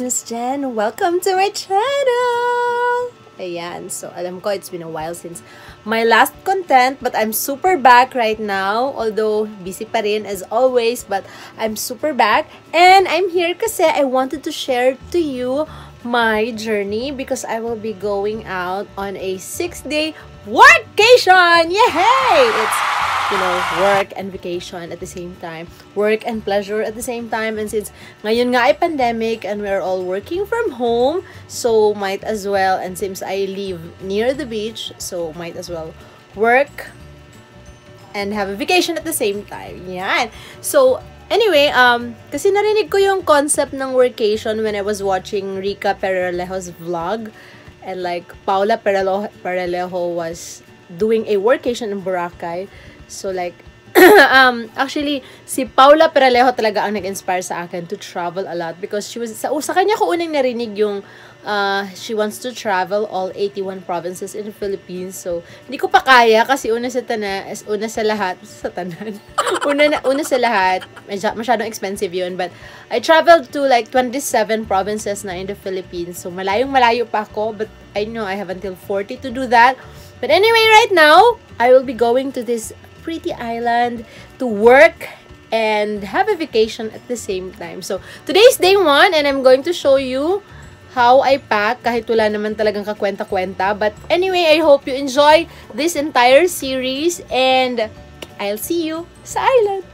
Miss Jen. Welcome to my channel! Ayan, so alam ko it's been a while since my last content but I'm super back right now. Although busy pa rin as always but I'm super back. And I'm here kasi I wanted to share to you my journey because I will be going out on a 6-day workation! Yay! It's you know, work and vacation at the same time. Work and pleasure at the same time. And since ngayon nga ay pandemic and we're all working from home, so might as well, and since I live near the beach, so might as well work and have a vacation at the same time. Yan. So, Anyway, um, kasi narinig ko yung concept ng workation when I was watching Rica Peralejo's vlog. And like, Paula Peralejo, Peralejo was doing a workation in Boracay. So like, um, actually, si Paula Peralejo talaga ang nag-inspire sa akin to travel a lot because she was, sa, sa kanya ko unang narinig yung uh, she wants to travel all 81 provinces in the Philippines. So, hindi ko pa kaya kasi una sa tana, una sa lahat, sa tanan, una, na, una sa lahat, masyadong expensive yun. But, I traveled to like 27 provinces na in the Philippines. So, malayong malayo pa ako, but I know I have until 40 to do that. But anyway, right now, I will be going to this pretty island to work and have a vacation at the same time. So, today's day one and I'm going to show you how I pack kahit wala naman talagang kakwenta-kwenta. But anyway, I hope you enjoy this entire series and I'll see you sa island.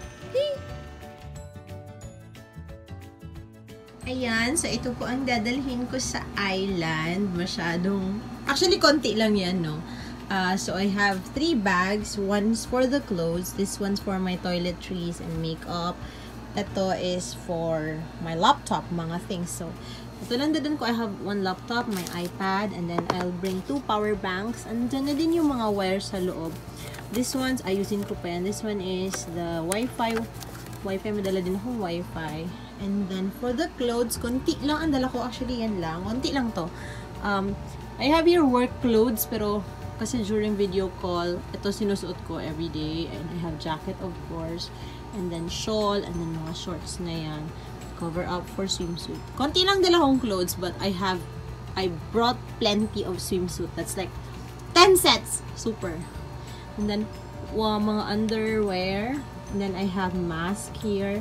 Ayan, so ito po ang dadalhin ko sa island. Masyadong, actually konti lang yan, no? Uh, so I have three bags. One's for the clothes. This one's for my toiletries and makeup. Ito is for my laptop, mga things. So, ito lang din ko. I have one laptop, my iPad, and then I'll bring two power banks. And na din yung mga wires sa loob. This one's, ayusin ko pa yan. This one is the Wi-Fi. Wi-Fi, madala din akong Wi-Fi. And then, for the clothes, konti lang ang dala ko. Actually, yan lang. Konti lang to. Um, I have here work clothes, pero kasi during video call, ito sinusuot ko every day. And I have jacket, of course. And then shawl. And then mga shorts na yan. Cover up for swimsuit. Konti lang dala kong clothes, but I have, I brought plenty of swimsuit. That's like 10 sets. Super. And then, wow, mga underwear. And then I have mask here.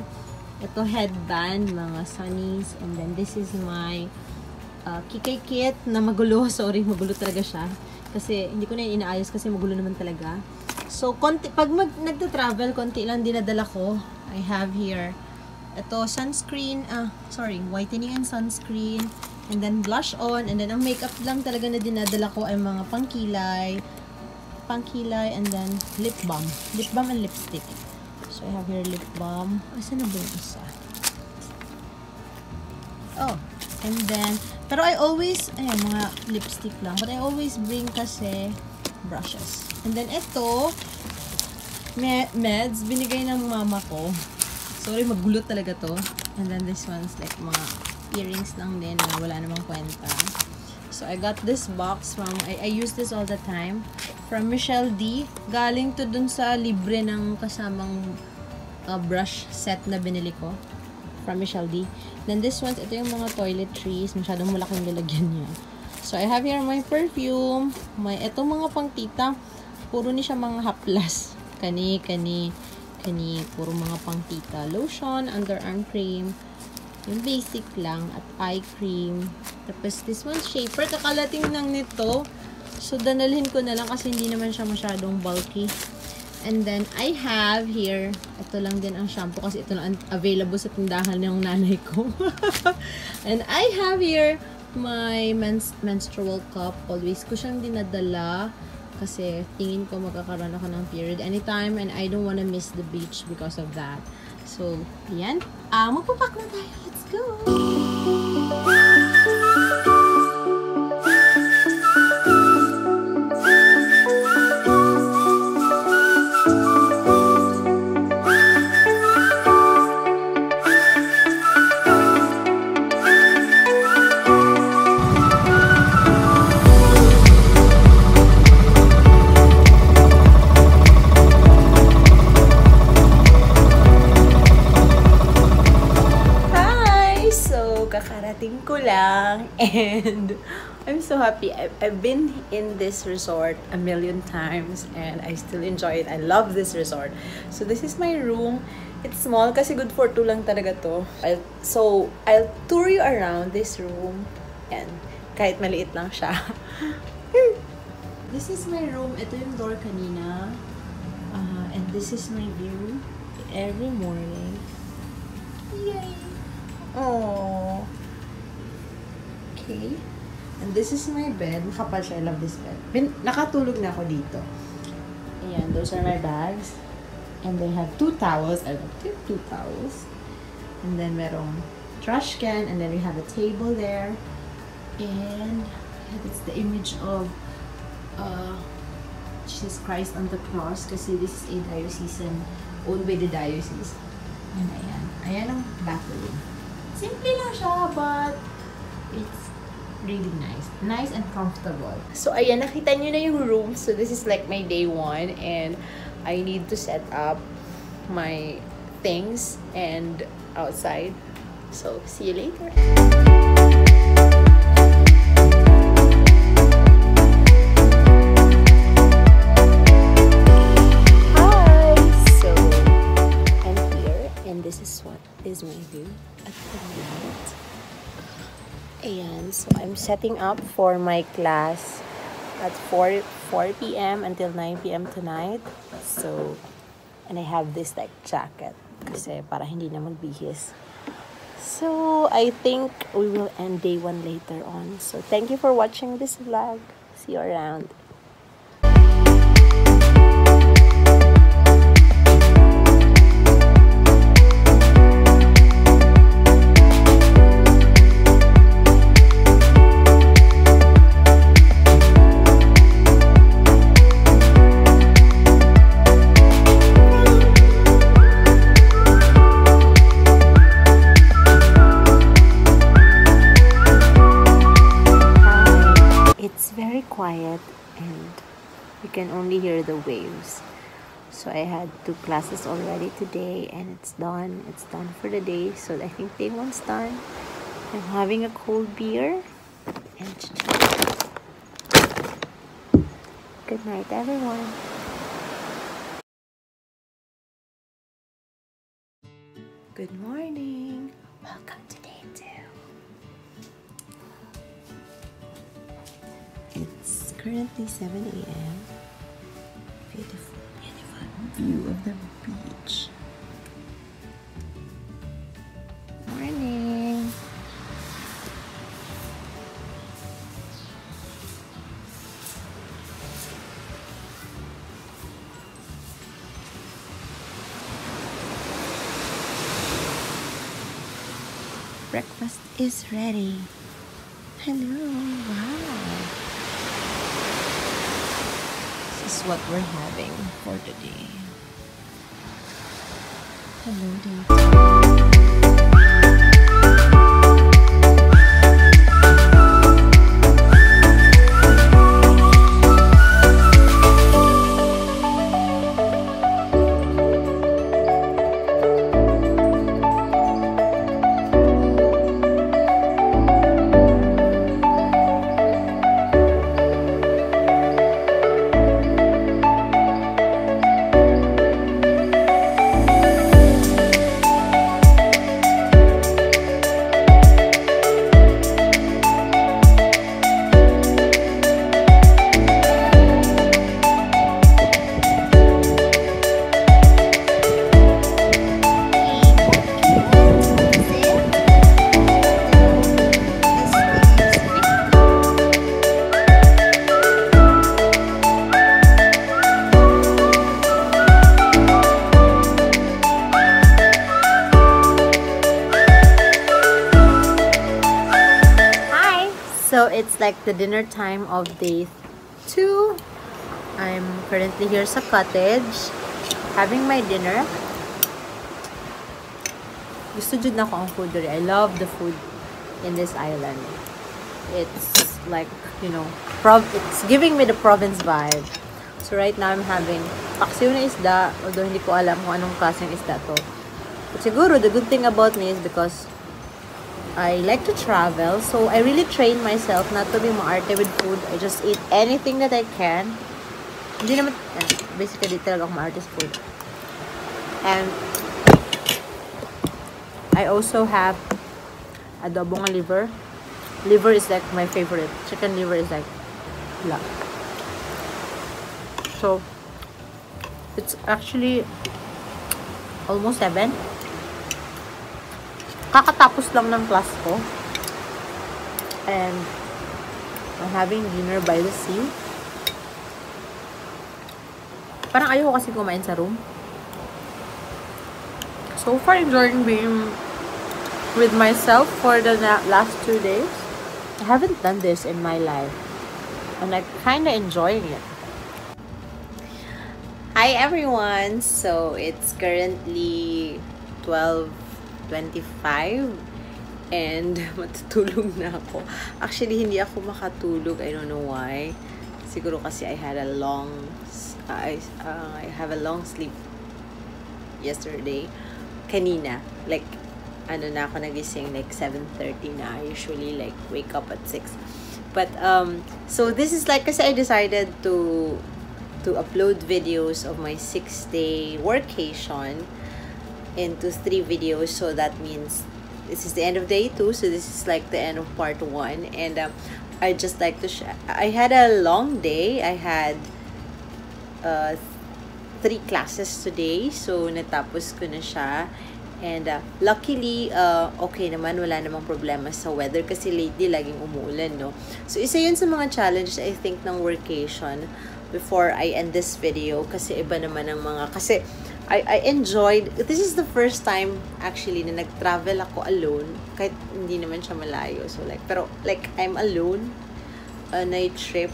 Ito headband, mga sunnies. And then this is my uh, kikay kit na magulo. Sorry, magulo talaga siya. Kasi hindi ko na yun inaayos kasi magulo naman talaga. So, konti, pag mag, nagta-travel, konti lang dinadala ko. I have here, ito, sunscreen, ah, sorry, whitening and sunscreen, and then blush on, and then ang makeup lang talaga na dinadala ko ay mga pangkilay, pangkilay, and then lip balm. Lip balm and lipstick. So, I have here lip balm. Asa na ba yung isa? Oh, and then, pero I always, ayan, mga lipstick lang. But I always bring kasi brushes. And then ito, me meds, binigay ng mama ko. Sorry, magulo talaga to. And then this one's like mga earrings lang din na wala namang kwenta. So, I got this box from, I, I use this all the time. From Michelle D. Galing to dun sa libre ng kasamang uh, brush set na binili ko from Michelle D. Then this one, ito yung mga toiletries. Masyadong malaking lalagyan niya. So, I have here my perfume. May, ito mga pang tita. Puro ni siya mga haplas. Kani, kani, kani. Puro mga pang tita. Lotion, underarm cream. Yung basic lang. At eye cream. Tapos, this one, shaper. Kakalating lang nito. So, danalhin ko na lang kasi hindi naman siya masyadong bulky. And then, I have here, ito lang din ang shampoo kasi ito lang available sa tindahan ng nanay ko. and I have here my mens menstrual cup. Always ko siyang dinadala kasi tingin ko magkakaroon ako ng period anytime and I don't wanna miss the beach because of that. So, yan. Uh, magpapak na tayo. Let's go! Kakarating ko lang. And I'm so happy. I've, been in this resort a million times and I still enjoy it. I love this resort. So this is my room. It's small kasi good for two lang talaga to. I'll, so, I'll tour you around this room. And kahit maliit lang siya. this is my room. Ito yung door kanina. Uh, and this is my view every morning. Yay! Oh. Okay. And this is my bed. Makapal siya. I love this bed. Bin, nakatulog na ako dito. Ayan, those are my bags. And they have two towels. I love two, two towels. And then merong trash can. And then we have a table there. And it's the image of uh, Jesus Christ on the cross. Kasi this is a diocesan owned by the diocese. And ayan. Ayan ang bathroom. Simple lang siya, but it's really nice. Nice and comfortable. So, ayan, nakita nyo na yung room. So, this is like my day one. And I need to set up my things and outside. So, see you later. This is what is my view at the moment. So I'm setting up for my class at 4 4 p.m. until 9 p.m. tonight. So, and I have this like jacket kasi para hindi na magbihis. So, I think we will end day one later on. So, thank you for watching this vlog. See you around. So I had two classes already today and it's done. It's done for the day. So I think day one's done. I'm having a cold beer and good night everyone. Good morning. Welcome to day two. It's currently 7 a.m. Beautiful, beautiful view of the beach. Morning. Breakfast is ready. Hello, wow. Is what we're having for today. Hello, day. The dinner time of day two. I'm currently here sa cottage having my dinner. Gusto jud na ang food diri. I love the food in this island. It's like, you know, it's giving me the province vibe. So right now I'm having paksiw na isda, although hindi ko alam kung anong klaseng isda to. But siguro the good thing about me is because I like to travel, so I really train myself not to be maarte with food. I just eat anything that I can. Hindi naman, eh, basically talaga ako maarte food. And I also have adobong liver. Liver is like my favorite. Chicken liver is like love. So, it's actually almost 7. Kakatapos lang ng class ko. And I'm having dinner by the sea. Parang ayoko kasi kumain sa room. So far, enjoying being with myself for the last two days. I haven't done this in my life. And I'm kind of enjoying it. Hi everyone! So, it's currently 12.25 and matutulog na ako. Actually, hindi ako makatulog. I don't know why. Siguro kasi I had a long I, uh, I have a long sleep yesterday. Kanina. Like, ano na ako nagising like 7.30 na. I usually like wake up at 6. But, um, so this is like, kasi I decided to to upload videos of my six day workation into three videos so that means this is the end of day two so this is like the end of part one and um, i just like to i had a long day i had uh, three classes today so natapos ko na siya and uh, luckily uh, okay naman wala namang problema sa weather kasi lately laging umuulan no? So isa yun sa mga challenges i think ng workation before I end this video kasi iba naman ang mga kasi I, I enjoyed this is the first time actually na nag-travel ako alone kahit hindi naman siya malayo. So like pero like I'm alone on a trip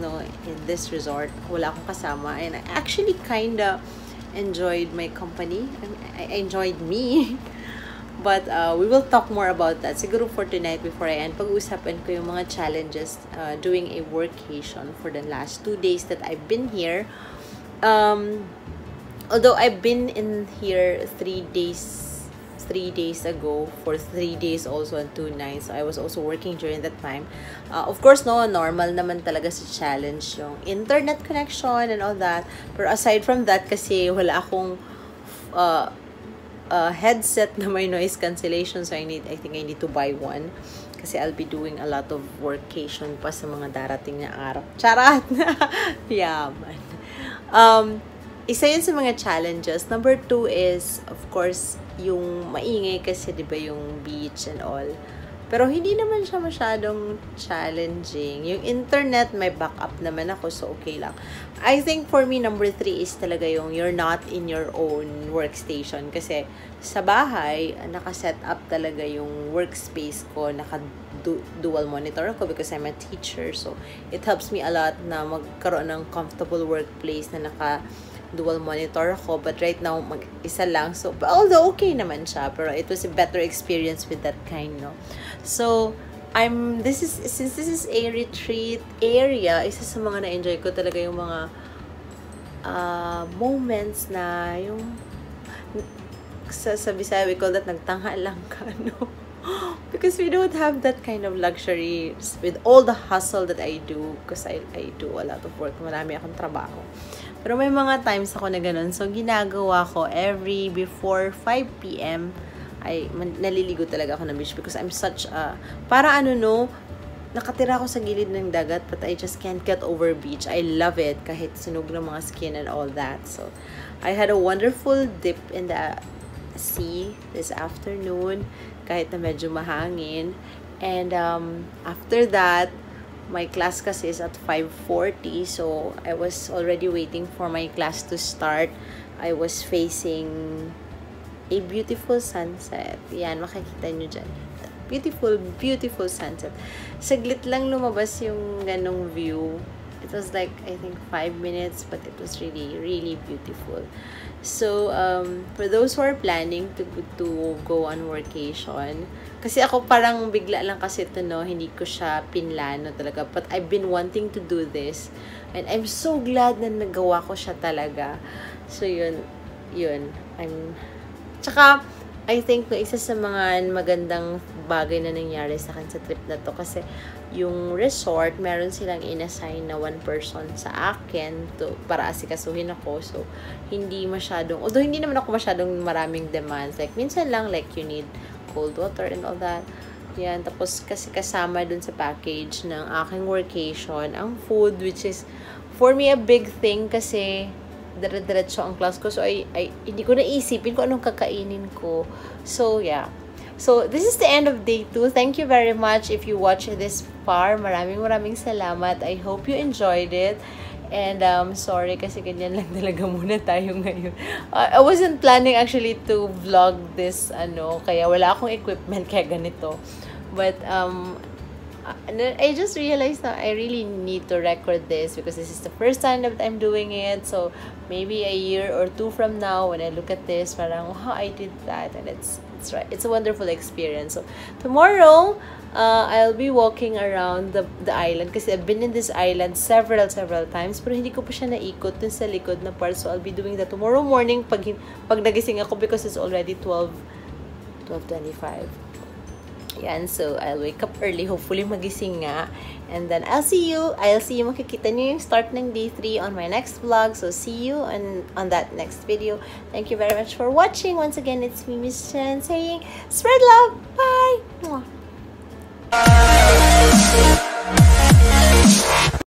no in this resort. Wala akong kasama. And I actually kinda enjoyed my company. I, I enjoyed me. But uh, we will talk more about that. Siguro for tonight before I end, pag-uusapan ko yung mga challenges uh, doing a workation for the last two days that I've been here. Um, although I've been in here three days three days ago for three days also and two nights. So I was also working during that time. Uh, of course, no, normal naman talaga sa challenge yung internet connection and all that. But aside from that, kasi wala akong uh, uh, headset na may noise cancellation. So, I need, I think I need to buy one. Kasi I'll be doing a lot of workation pa sa mga darating na araw. Charat! Yaman. Um, isa yun sa mga challenges. Number two is, of course, yung maingay kasi, di ba, yung beach and all. Pero hindi naman siya masyadong challenging. Yung internet, may backup naman ako, so okay lang. I think for me, number three is talaga yung you're not in your own workstation. Kasi sa bahay, nakaset up talaga yung workspace ko, naka dual monitor ako because I'm a teacher. So, it helps me a lot na magkaroon ng comfortable workplace na naka dual monitor ako. But right now, mag-isa lang. So, although okay naman siya, pero it was a better experience with that kind, no? So, I'm, this is, since this is a retreat area, isa sa mga na-enjoy ko talaga yung mga uh, moments na yung sa, sa Bisaya, we call that nagtangha lang ka, no? because we don't have that kind of luxury with all the hustle that I do because I, I do a lot of work. Marami akong trabaho. Pero may mga times ako na ganun. So, ginagawa ko every before 5 p.m. ay naliligo talaga ako ng beach because I'm such a, para ano no, nakatira ako sa gilid ng dagat but I just can't get over beach. I love it kahit sunog ng mga skin and all that. So, I had a wonderful dip in the sea this afternoon kahit na medyo mahangin. And um, after that, my class kasi is at 5.40 so I was already waiting for my class to start. I was facing a beautiful sunset. Yan, makikita nyo dyan. Beautiful, beautiful sunset. Saglit lang lumabas yung ganong view. It was like, I think, 5 minutes, but it was really, really beautiful. So, um, for those who are planning to, to go on workation, kasi ako parang bigla lang kasi ito, no, hindi ko siya pinlano talaga. But I've been wanting to do this. And I'm so glad na nagawa ko siya talaga. So, yun, yun. I'm, tsaka, I think no, isa sa mga magandang bagay na nangyari sa akin sa trip na to kasi yung resort, meron silang inassign na one person sa akin to, para asikasuhin ako. So, hindi masyadong, although hindi naman ako masyadong maraming demands. Like, minsan lang, like, you need cold water and all that. Yan. Tapos, kasi kasama dun sa package ng aking workation, ang food, which is, for me, a big thing kasi dire-diretso ang class ko. So, I, I, hindi ko naisipin kung anong kakainin ko. So, yeah. So, this is the end of day 2. Thank you very much if you watch this far. Maraming maraming salamat. I hope you enjoyed it. And um, sorry kasi ganyan lang talaga muna tayo ngayon. Uh, I wasn't planning actually to vlog this, ano, kaya wala akong equipment kaya ganito. But um, I just realized that I really need to record this because this is the first time that I'm doing it. So maybe a year or two from now, when I look at this, parang wow, I did that, and it's it's right. It's a wonderful experience. So tomorrow, uh, I'll be walking around the the island because I've been in this island several several times, pero hindi ko pa siya naikot dun sa likod na part. So I'll be doing that tomorrow morning pag pag nagising ako because it's already 12 12:25. Yan, so I'll wake up early. Hopefully magising nga. And then I'll see you. I'll see you. Makikita niyo yung start ng day 3 on my next vlog. So see you on, on that next video. Thank you very much for watching. Once again, it's me, Miss Chen, saying spread love. Bye! Mwah.